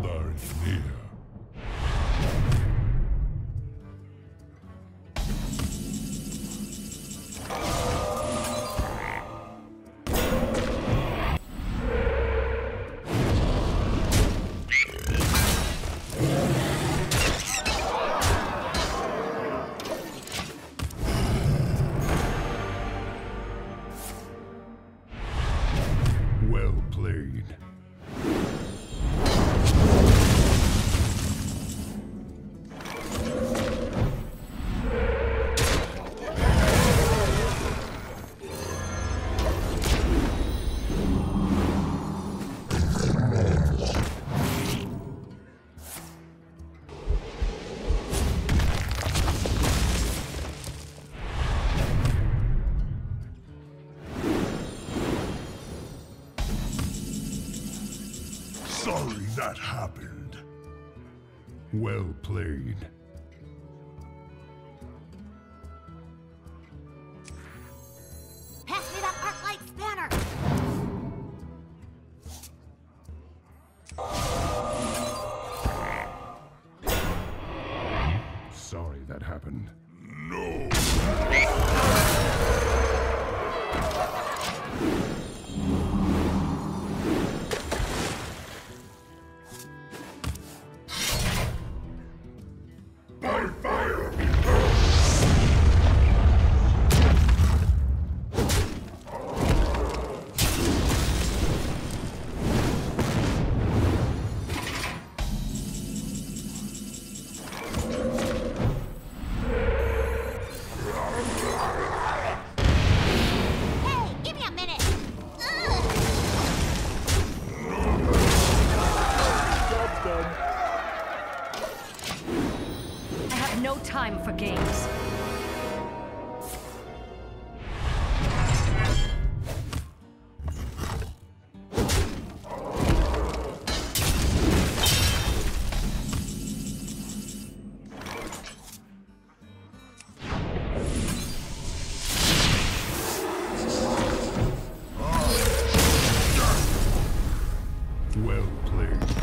Here. Well played. Sorry that happened. Well played. Pass me that arc light spanner! Sorry that happened. time for games. Well played.